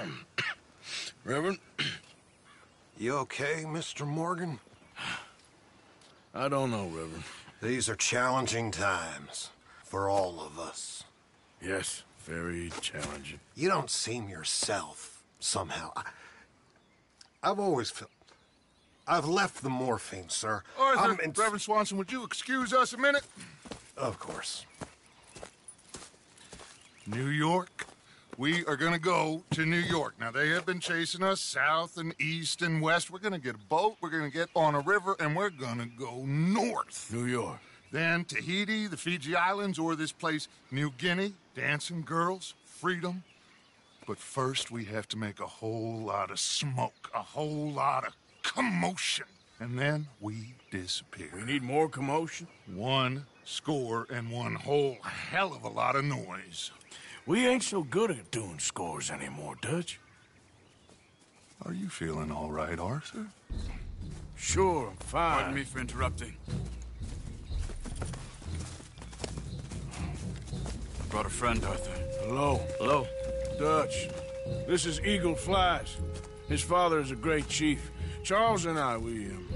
Reverend, You okay, Mr. Morgan? I don't know, Reverend. These are challenging times for all of us. Yes, very challenging. You don't seem yourself, somehow. I, I've always felt... I've left the morphine, sir. Arthur, I'm in- Reverend Swanson, would you excuse us a minute? Of course. New York. We are gonna go to New York. Now, they have been chasing us south and east and west. We're gonna get a boat, we're gonna get on a river, and we're gonna go north. New York. Then Tahiti, the Fiji Islands, or this place, New Guinea, dancing girls, freedom. But first, we have to make a whole lot of smoke, a whole lot of commotion. And then we disappear. We need more commotion. One score and one whole hell of a lot of noise. We ain't so good at doing scores anymore, Dutch. Are you feeling all right, Arthur? Sure, I'm fine. Pardon me for interrupting. I brought a friend, Arthur. Hello. Hello. Dutch. This is Eagle Flies. His father is a great chief. Charles and I, we, um,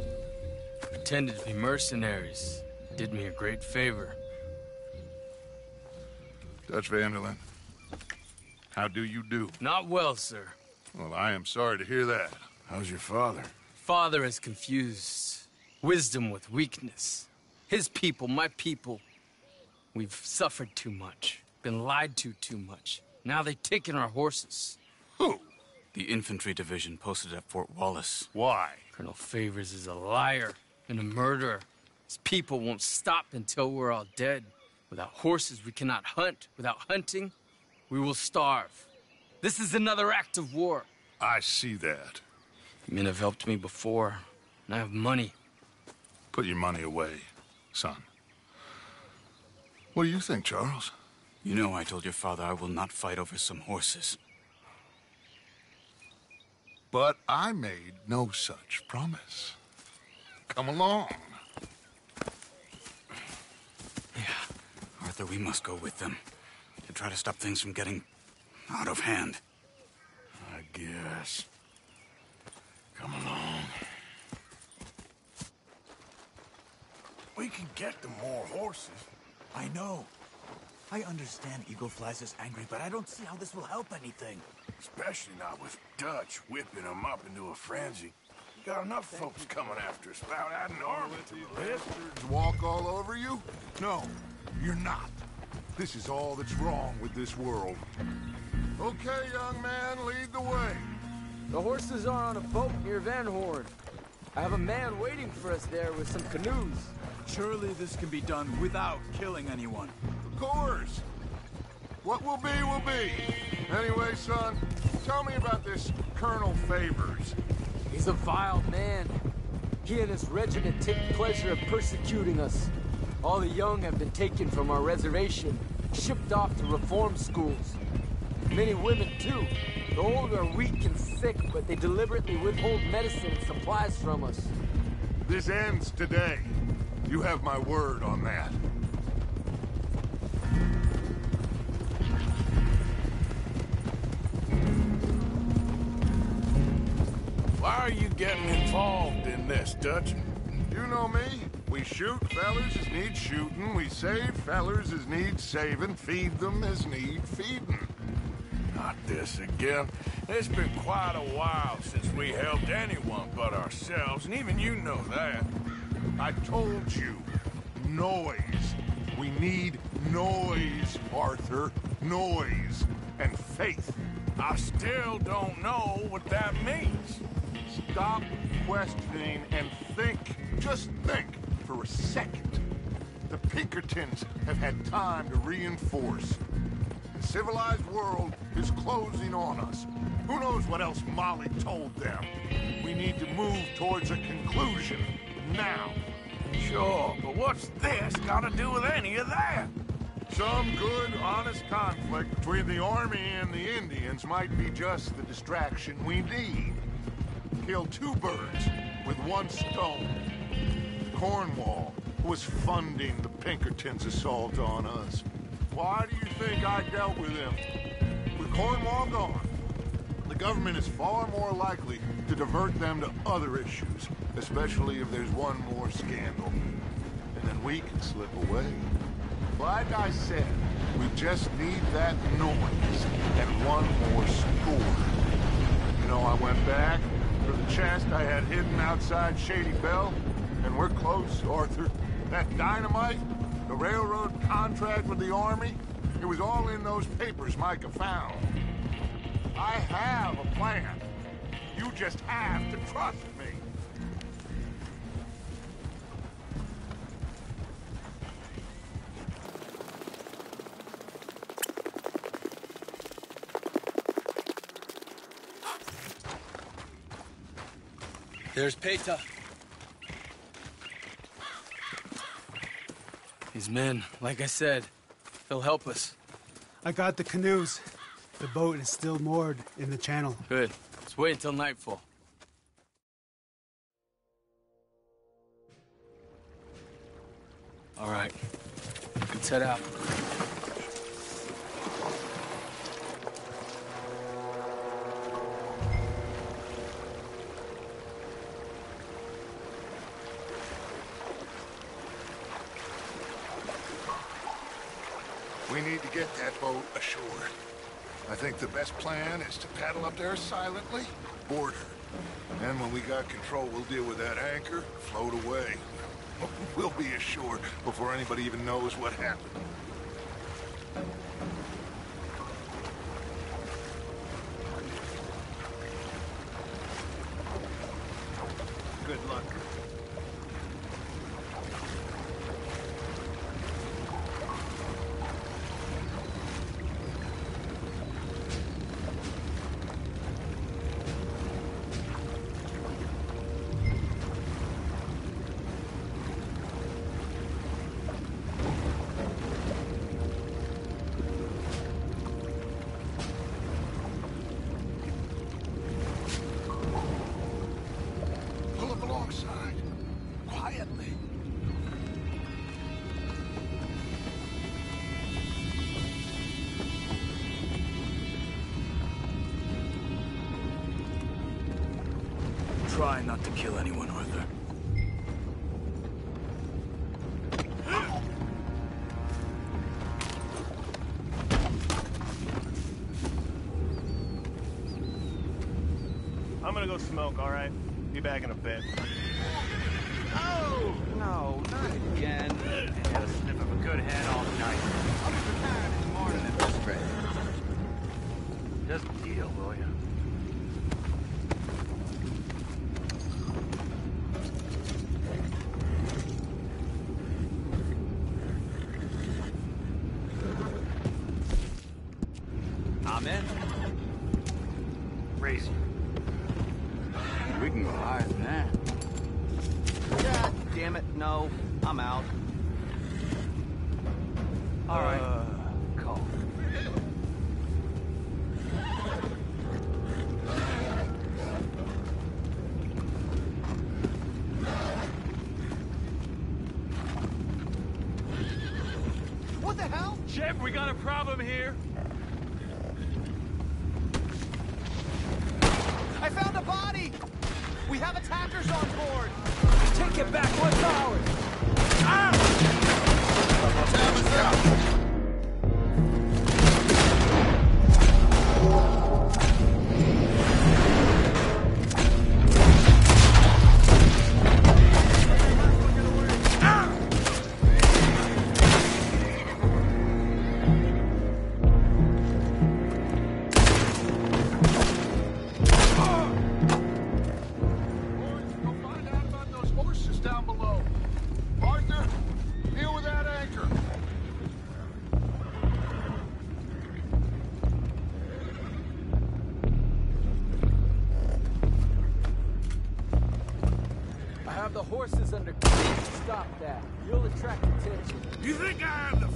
Pretended to be mercenaries. Did me a great favor. Dutch van der Linde. How do you do? Not well, sir. Well, I am sorry to hear that. how's your father? Father has confused wisdom with weakness. His people, my people. We've suffered too much. Been lied to too much. Now they've taken our horses. Who? The infantry division posted at Fort Wallace. Why? Colonel Favors is a liar and a murderer. His people won't stop until we're all dead. Without horses, we cannot hunt. Without hunting, we will starve. This is another act of war. I see that. Men have helped me before, and I have money. Put your money away, son. What do you think, Charles? You know I told your father I will not fight over some horses. But I made no such promise. Come along. Yeah. Arthur, we must go with them. To try to stop things from getting out of hand. I guess. Come along. We can get them more horses. I know. I understand Eagle Flies is angry, but I don't see how this will help anything. Especially not with Dutch whipping them up into a frenzy. You got enough folks coming after us without adding armor to the list. Bastards walk all over you? No, you're not. This is all that's wrong with this world. Okay, young man, lead the way. The horses are on a boat near Van Horn. I have a man waiting for us there with some canoes. Surely this can be done without killing anyone. Of course. What will be, will be. Anyway, son, tell me about this Colonel Favors. He's a vile man. He and his regiment take pleasure in persecuting us. All the young have been taken from our reservation, shipped off to reform schools. Many women, too. The old are weak and sick, but they deliberately withhold medicine and supplies from us. This ends today. You have my word on that. Why are you getting involved in this, Dutch? You know me. We shoot fellers as need shooting. We save fellers as need saving. Feed them as need feeding. Not this again. It's been quite a while since we helped anyone but ourselves, and even you know that. I told you. Noise. We need noise, Arthur. Noise. And faith. I still don't know what that means. Stop questioning and think. Just think for a second. The Pinkertons have had time to reinforce. The civilized world is closing on us. Who knows what else Molly told them? We need to move towards a conclusion. Now. Sure, but what's this got to do with any of that? Some good, honest conflict between the Army and the Indians might be just the distraction we need. Kill two birds with one stone. Cornwall was funding the Pinkertons' assault on us. Why do you think I dealt with him? With Cornwall gone, the government is far more likely to divert them to other issues, especially if there's one more scandal. And then we can slip away. Like I said, we just need that noise and one more score. You know, I went back for the chest I had hidden outside Shady Belle, and we're close, Arthur. That dynamite, the railroad contract with the Army, it was all in those papers Micah found. I have a plan. You just have to trust me. There's Paytah. His men, like I said, they'll help us. I got the canoes. The boat is still moored in the channel. Good. Let's wait until nightfall. All right. Let's head out. Need to get that boat ashore. I think the best plan is to paddle up there silently, board her. And when we got control, we'll deal with that anchor, float away. We'll be ashore before anybody even knows what happened. Try not to kill anyone, Arthur. I'm gonna go smoke, all right? Be back in a bit. Oh! No, not again. I had a sniff of a good head all night. I'll be retired in the morning at this rate. Just deal, will you? All right. Uh, Call. What the hell? Chef, we got a problem here. I found a body! We have attackers on board! Take it back. What's ours? Boys,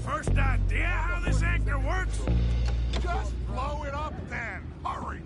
first idea how this anchor works? Just blow it up then. Hurry.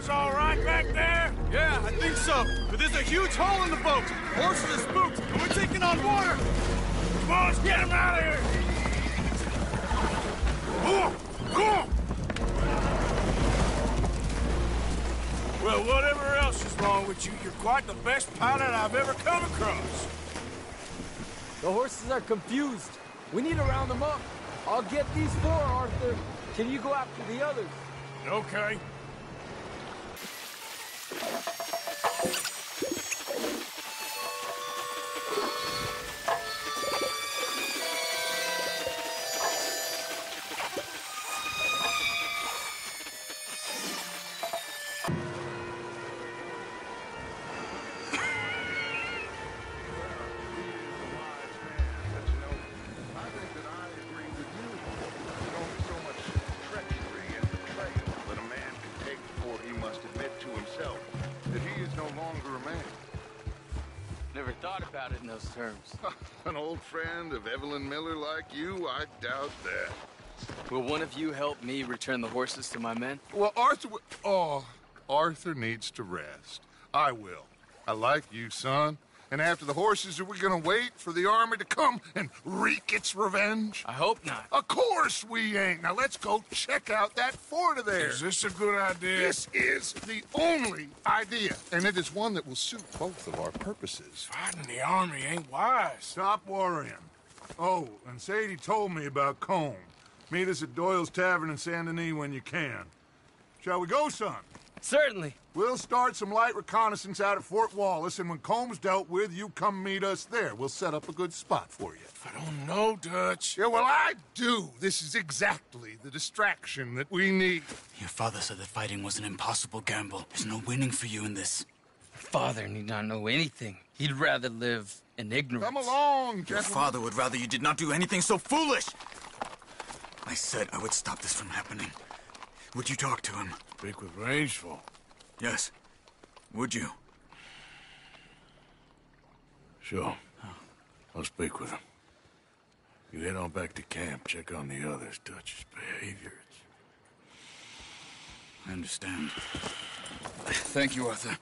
Boys all right back there? Yeah, I think so. But there's a huge hole in the boat. Horses are spooked, and we're taking on water. Come on, let's get them out of here! Come on, come on! Well, whatever else is wrong with you, you're quite the best pilot I've ever come across. The horses are confused. We need to round them up. I'll get these four, Arthur. Can you go after the others? Okay. About it in those terms. An old friend of Evelyn Miller like you, I doubt that. Will one of you help me return the horses to my men? Well, Arthur. Oh, Arthur needs to rest. I will. I like you, son. And after the horses, are we gonna wait for the army to come and wreak its revenge? I hope not. Of course we ain't. Now let's go check out that fort of theirs. Is this a good idea? This is the only idea, and it is one that will suit both of our purposes. Fighting the army ain't wise. Stop worrying. Oh, and Sadie told me about Combe. Meet us at Doyle's Tavern in Saint Denis when you can. Shall we go, son? Certainly. We'll start some light reconnaissance out at Fort Wallace, and when Combs dealt with, you come meet us there. We'll set up a good spot for you. I don't know, Dutch. Yeah, well, I do. This is exactly the distraction that we need. Your father said that fighting was an impossible gamble. There's no winning for you in this. Father need not know anything. He'd rather live in ignorance. Come along, Your father would rather you did not do anything so foolish. I said I would stop this from happening. Would you talk to him? Speak with Rains Fall. Yes. Would you? Sure. I'll speak with him. You head on back to camp, check on the others, Dutch's behavior. I understand. Thank you, Arthur.